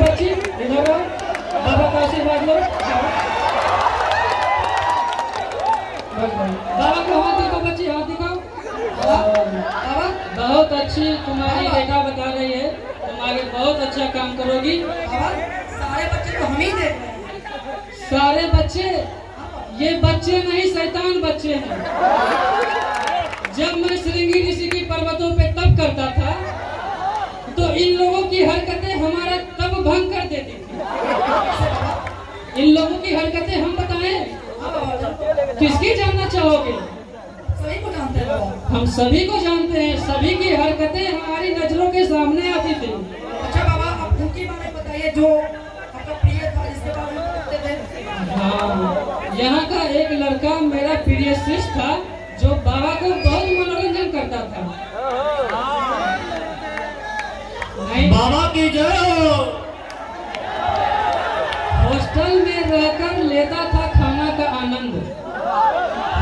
बच्ची इधर बाबा का आशीर्वाद लो बाबा को हाथ दिखाओ बच्ची हाथ दिखाओ बाबा बहुत अच्छी तुम्हारी रेखा बता रही है। तुम आगे बहुत अच्छा काम करोगी। सारे बच्चे तो हम ही देख रहे हैं। सारे बच्चे? ये बच्चे नहीं शैतान बच्चे हैं। जब मैं श्रृंगी ऋषि की पर्वतों पे तप करता था तो इन लोगों की हरकतें हमारा भंग कर देती थी। इन लोगों की हरकतें हम बताएँ? किसकी जानना चाहोगे? सभी को जानते हैं। हम सभी को जानते हैं सभी की हरकतें हमारी नज़रों के सामने आती थी। अच्छा बाबा आप उनके बारे में बताइए जो आपका प्रिय था जिसके बारे में बताते थे। हाँ यहाँ का एक लड़का मेरा प्रिय शिष्य था जो बाबा को बहुत मनोरंजन करता था। बाबा की जय हो। हॉस्टल में रहकर लेता था खाना का आनंद।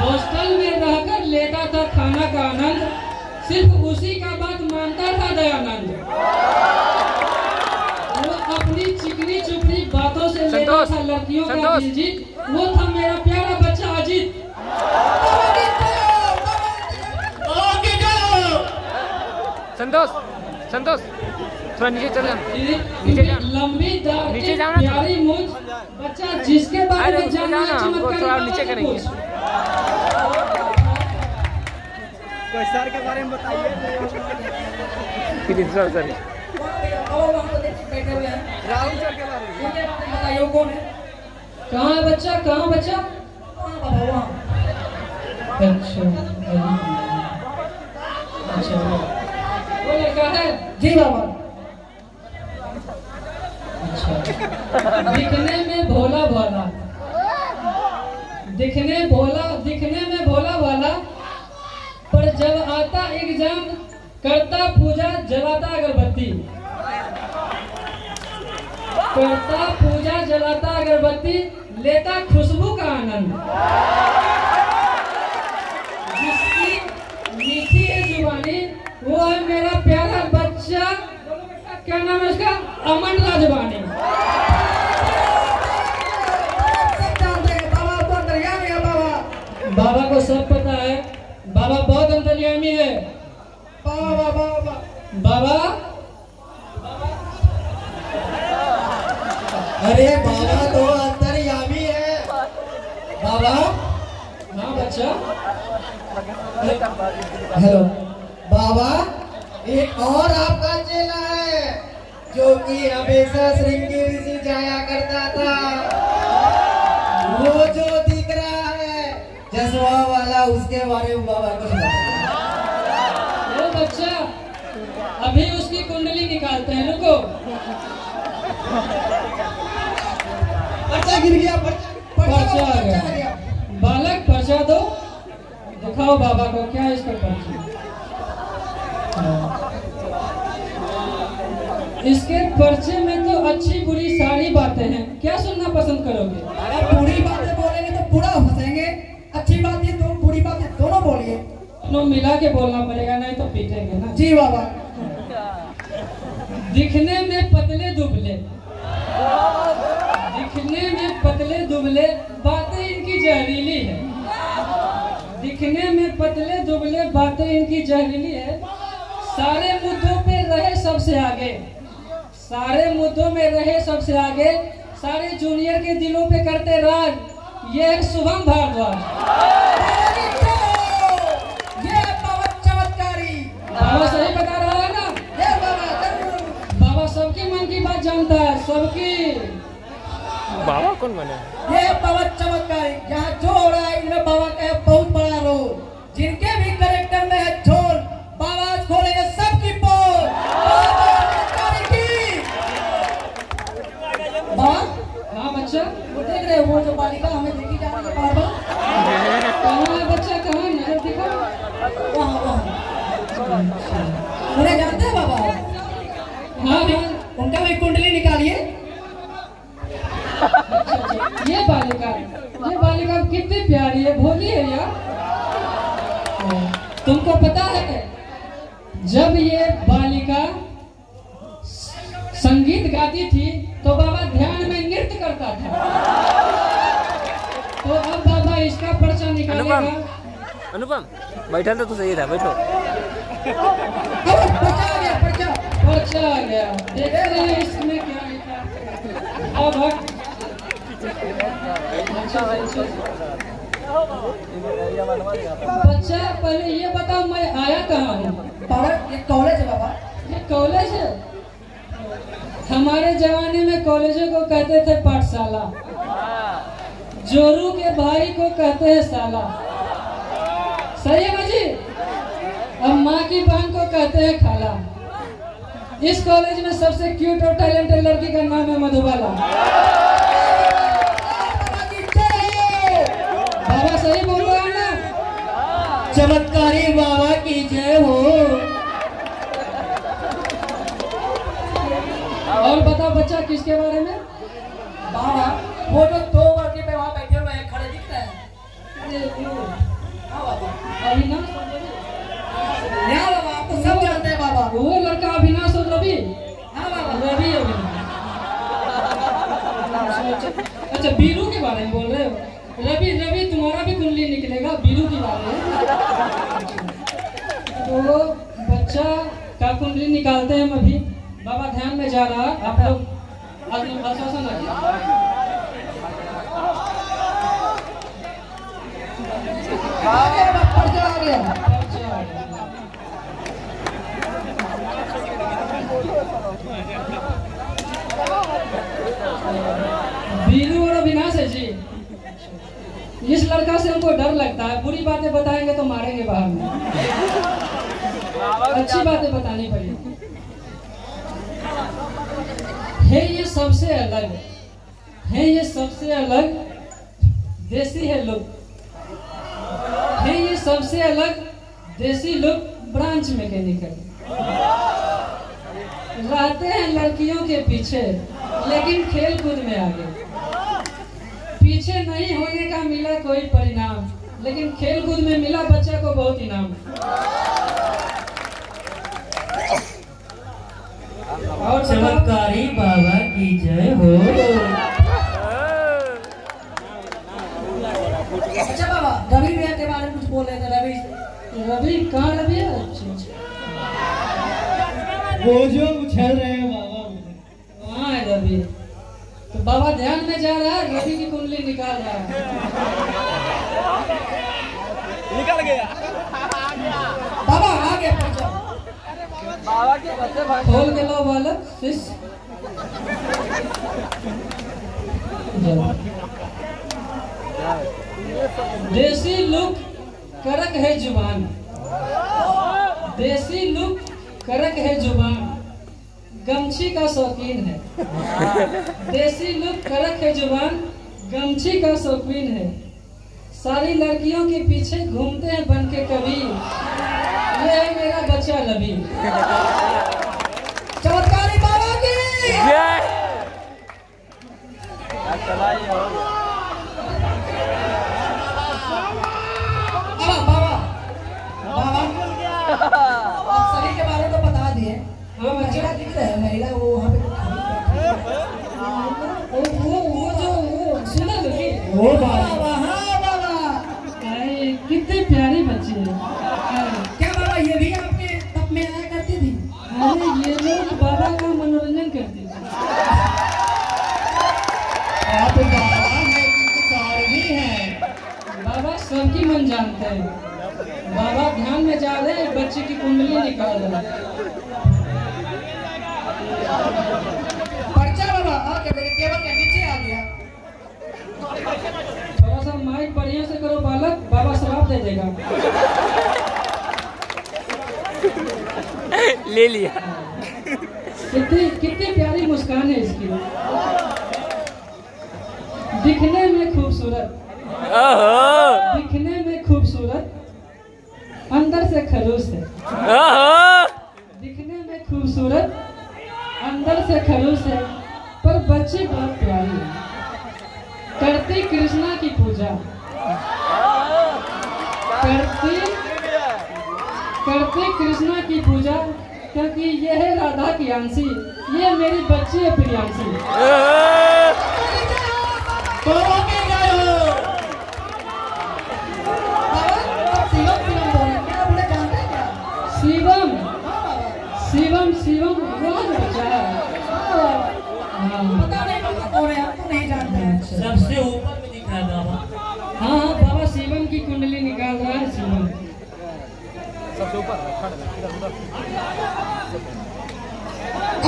हॉस्टल में रहकर लेता था खाना का आनंद। सिर्फ़ उसी का बात मानता था दयानंद। वो अपनी चिकनी चुपड़ी बातों से लेता था लड़कियों का। जीत वो था मेरा प्यारा बच्चा अजीत। संतोष संतोष। थोड़ा नीचे चल नीचे लंबी नीचे जाओ ना बच्चा जिसके बारे अरे में नीचे जानना जाओ ना, हमको थोड़ा नीचे करेंगे। कोई सर के बारे में बताइए प्लीज़ सर सर बाबा वो हमको देख के बैठे हुए हैं राहुल सर के बारे में। उनके बारे में बताइए कौन है? कहाँ है बच्चा कहाँ बच्चा? बाबा वहाँ अच्छा अच्छा। वो लड़का है जी बाबा अच्छा दिखने में भोला भाला दिखने भोला, दिखने में भोला भाला पर जब आता एग्ज़ाम, करता पूजा जलाता अगरबत्ती। करता पूजा जलाता अगरबत्ती, लेता खुशबू का आनंद। जिसकी मीठी है जुबानी, वो है मेरा प्यारा बच्चा। क्या नाम है उसका? अमन राजवानी सब जानते हैं बाबा तो दरिया में है बाबा बाबा को सब पता है बाबा बहुत है। बाबा बाबा। बाबा? अरे बाबा तो अंतर्यामी है बाबा? हाँ बच्चा? हेलो। बाबा, एक और आपका चेला है, जो कि हमेशा श्रृंगी ऋषि जाया करता था। वो जो दिख रहा है जसवा वाला, उसके बारे में बाबा कुछ बच्चा अभी उसकी कुंडली निकालते हैं रुको। पर्चा गिर गया पर्चा पर्चा आ गया। बालक पर्चा दो। दिखाओ बाबा को क्या है इसका पर्चा? इसके पर्चे में तो अच्छी बुरी सारी बातें हैं। क्या सुनना पसंद करोगे? अरे बुरी बातें बोलेंगे तो बुरा दोनों मिला के बोलना पड़ेगा नहीं तो पीटेंगे ना। जी बाबा। दिखने में पतले दुबले। दिखने में पतले दुबले बातें इनकी जहरीली है। दिखने में पतले दुबले बातें इनकी जहरीली है। सारे मुद्दों पे रहे सबसे आगे। सारे मुद्दों में रहे सबसे आगे। सारे जूनियर के दिलों पे करते राज। ये है शुभम भारद्वाज। बाबा सही बता रहा है ना? बाबा सबकी मन की बात जानता है सबकी। बाबा कौन बने? ये बाबा चमत्कारी यहाँ जो हो रहा है इनमें बाबा का बहुत बड़ा रोल। जिनके भी करेक्टर में है झोल बाबा आज खोलेंगे सबकी पोल। बाबा चमत्कारी की। बाबा हाँ बच्चा वो देख रहे हो वो जो बालिका अनुपम बैठा तो तू सही था बैठो। बच्चा पहले ये बताओ मैं आया कहाँ हूँ? बाबा ये कॉलेज है बाबा। ये कॉलेज है? हमारे जमाने में कॉलेजों को कहते थे पाठशाला। जोरू के भाई को कहते हैं साला। सही है ना जी अब माँ की बहन को कहते हैं खाला। इस कॉलेज में सबसे क्यूट और टैलेंटेड लड़की का नाम है मधुबाला। बाबा की जय बाबा सही बोल रहा है ना? चमत्कारी बाबा की जय हो। और बताओ बच्चा किसके बारे में? बाबा वो जो दो वर्दी पे वहाँ बैठे हुए हैं खड़े दिख रहे हैं। अच्छा, बीरू के बारे में बोल रहे हो रवि रवि तुम्हारा भी कुंडली निकलेगा बीरू के बारे में तो बच्चा का कुंडली निकालते हैं अभी बाबा ध्यान में जा रहा आप लोग आश्वासन रखिए पर्चा है जी। इस लड़का से हमको डर लगता है। बुरी बातें बताएँगे तो मारेंगे बाहर में। अच्छी बातें बतानी पड़ेगी है, ये सबसे अलग। है, ये सबसे अलग देसी है लोग। सबसे अलग देसी लुक ब्रांच मैकेनिकल। रहते हैं लड़कियों के पीछे, लेकिन खेल कूद में आगे। पीछे नहीं होने का मिला कोई परिणाम, लेकिन खेल कूद में मिला बच्चा को बहुत इनाम। और चमत्कारी बाबा वो जो उछल रहे हैं बाबा वहाँ है रवि तो बाबा ध्यान में जा रहा है रवि की कुंडली निकाल रहा है। निकल गया। बाबा आ गया पर्चा बाबा के बच्चे भाई खोल के लो बालक शिष्य। देसी लुक करक है ज़ुबान। देसी लुक करक है ज़ुबान। गमछी का शौकीन है। देसी लुक करक है ज़ुबान गमछी का शौकीन है। सारी लड़कियों के पीछे घूमते हैं बन के कभी ये है मेरा बच्चा लबी चमत्कारी बाबा की चला ही हो गया बाबा बाबा बाबा आप सभी के बारे में तो बता दिए हाँ बच्चा महिला दिख रहे हैं महिला वो वहाँ पे खड़ी बैठी वो वो वो जो वो सुंदर लड़की कितने प्यारी बच्ची है क्या बाबा ये भी आपके तब में आया करती थी अरे ये लोग बाबा का मनोरंजन करते थे बाबा है? है सबकी मन जानते हैं बाबा ध्यान में जा रहे बच्चे की कुंडली निकाल रहे देगा ले लिया। कितनी कितनी प्यारी मुस्कान है इसकी। दिखने में खूबसूरत। दिखने में खूबसूरत। अंदर से खलूस है। दिखने में खूबसूरत। अंदर से खलूस है। पर बच्चे बहुत प्यारी है। करती कृष्णा की पूजा। करते करते कृष्णा की पूजा क्योंकि यह है राधा की अंशी ये मेरी बच्ची है प्रियांशी शिवम शिवम शिवम बहुत बच्चा है सबसे ऊपर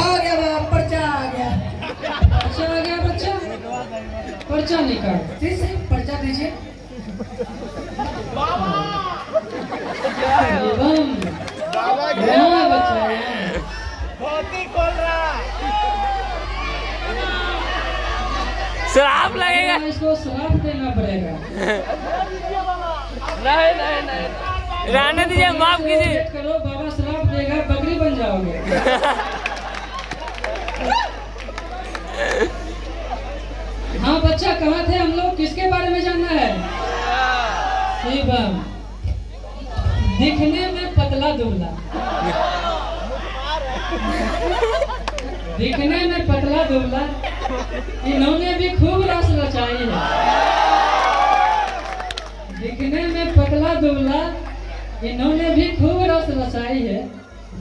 आ गया बाबा पर्चा आ गया। अच्छा आ गया बच्चा पर्चा निकाल। जी सही पर्चा दीजिए। शराब लगेगा। इसको श्राप देना पड़ेगा। नहीं नहीं नहीं। रहने दीजिए माफ़ कीजिए। करो बाबा श्राप देगा बकरी बन जाओगे। हाँ बच्चा कहाँ थे हम लोग? किसके बारे में जानना है? दिखने में पतला दुबला दिखने में पतला दुबला इन्होंने भी खूब रस रचाई है। दिखने में पतला दुबला इन्होंने भी खूब रस रसाई है।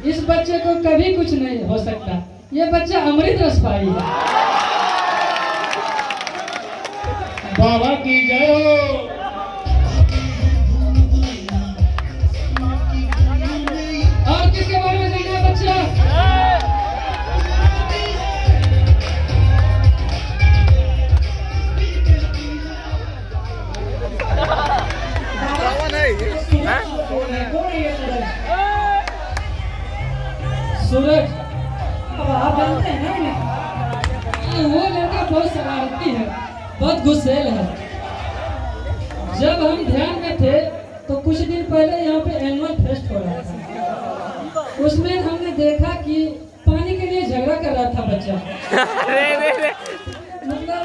इस बच्चे को कभी कुछ नहीं हो सकता। ये बच्चा अमृत रस पाई है। बाबा की जय हो। गुस्सेल है। जब हम ध्यान में थे तो कुछ दिन पहले यहाँ पे एनुअल फेस्ट हो रहा था। उसमें हमने देखा कि पानी के लिए झगड़ा कर रहा था बच्चा। अरे रे रे मतलब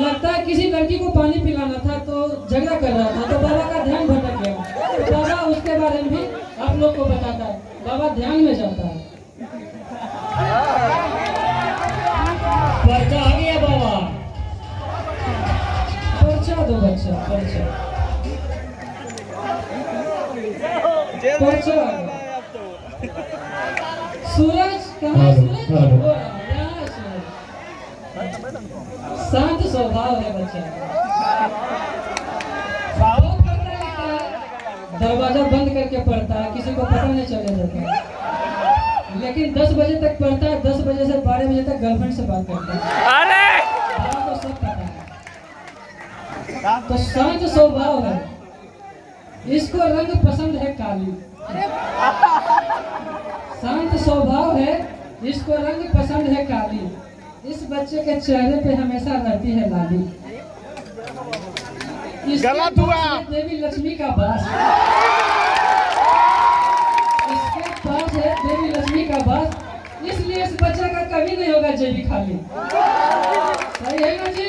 लगता है किसी लड़की को पानी पिलाना था तो झगड़ा कर रहा था। तो बाबा का ध्यान भटक गया। तो बाबा उसके बारे में भी आप लोग को बताता है। बाबा ध्यान में जाता है। सूरज कहाँ सूरज है। शांत स्वभाव है बच्चा है। दरवाज़ा बंद करके पढ़ता है किसी को पता नहीं चले देता है। लेकिन 10 बजे तक पढ़ता है 10 बजे से 12 बजे तक गर्लफ्रेंड से बात करता है तो शांत स्वभाव है इसको रंग पसंद है काली। शांत स्वभाव है इसको रंग पसंद है काली। इस बच्चे के चेहरे पे हमेशा रहती है लाली। गलत हुआ। देवी लक्ष्मी का वास। इसके पास है देवी लक्ष्मी का वास। इसलिए इस बच्चे का कभी नहीं होगा जेबी खाली। सही है ना जी?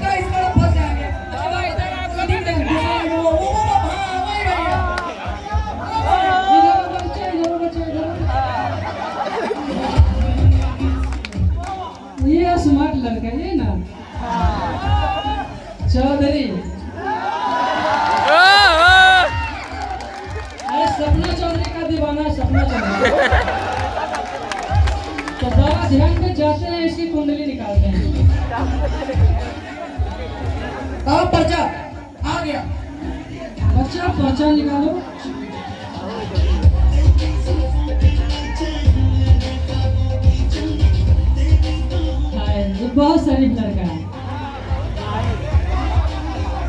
बहुत शरीफ लड़का है।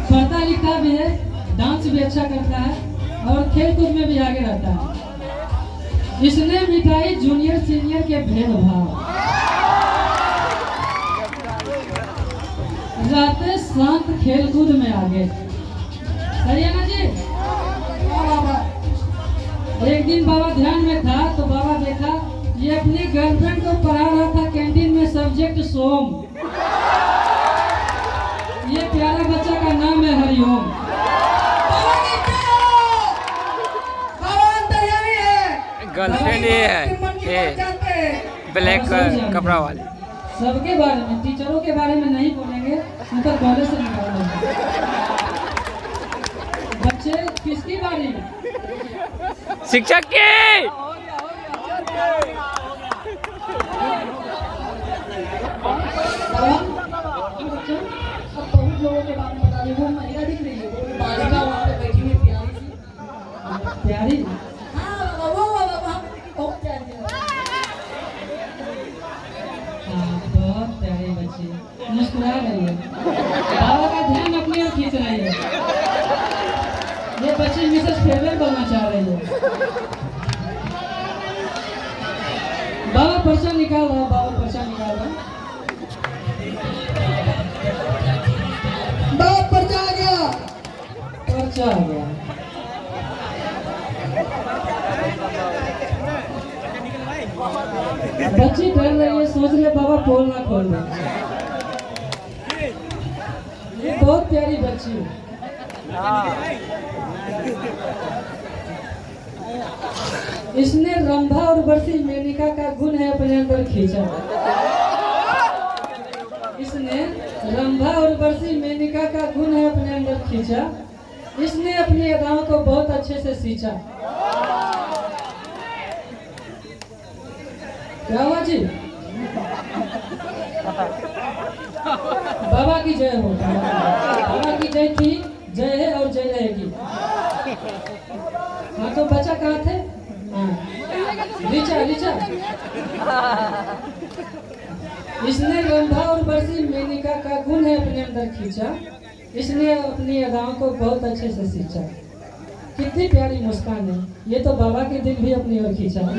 पढ़ता लिखता भी है, डांस भी अच्छा करता है और खेल कूद में भी आगे रहता है। इसने मिटाई जूनियर, सीनियर के भेदभाव। रहते शांत खेल कूद में आगे। है ना जी। एक दिन बाबा ध्यान में था तो बाबा देखा, ये अपनी गर्लफ्रेंड को पढ़ा रहा था सोम। ये प्यारा बच्चा का नाम है हरिओम। गर्लफ्रेंड ये है ये ब्लैक कपड़ा वाली। सबके बारे में टीचरों के बारे में नहीं बोलेंगे नहीं तो कॉलेज से निकाल देंगे बच्चे किसकी बारी? शिक्षक की! बच्चों अब बहुत लोगों के बारे में बता रही हूँ महिला दिख रही है वो बालिका वहाँ पे बैठी हुई प्यारी सी प्यारी हाँ वो वो वो बहुत प्यारी हाँ, बहुत प्यारी बच्ची मुस्कुरा रही है बाबा का ध्यान अपनी ओर खींच रही है ये बच्ची मिसेस फेवर बनना चाह रही है बाबा पर्चा निकाल रहा पर्चा आ गया बच्ची डर रही है सोच रहे बाबा पोल ना खोल ये बहुत प्यारी बच्ची है इसने रंभा और बरसी मेनिका का गुण है अपने अंदर खींचा इसने रंभा और बरसी मेनिका का गुण है अपने अंदर खींचा इसने अपनी अदाओं को बहुत अच्छे से सींचा। क्या हुआ जी, बाबा की जय हो। बाबा की जय थी, जय है और जय रहेगी। हाँ तो बच्चा कहाँ थे? हाँ रीचा रीचा इसने रंभा और बरसी मेनिका का गुण है अपने अंदर खींचा। इसने अपनी अदाओं को बहुत अच्छे से सींचा। कितनी प्यारी मुस्कान है। ये तो बाबा के दिल भी अपनी ओर खींचा। हो।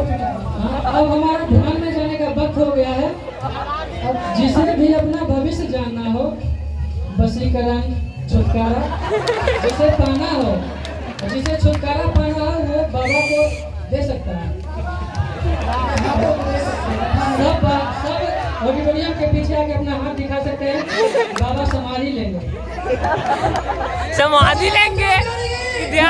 रहा है अब हमारा ध्यान में जाने का वक्त हो गया है। जिसे भी अपना भविष्य जानना हो वसीकरण छुटकारा। जिसे पाना हो जिसे छुटकारा पाना हो वो बाबा को दे सकता है। सब सब ऑडिटोरियम के पीछे आके अपना हाथ दिखा सकते हैं। बाबा समाधि लेंगे। समाधि लेंगे। कि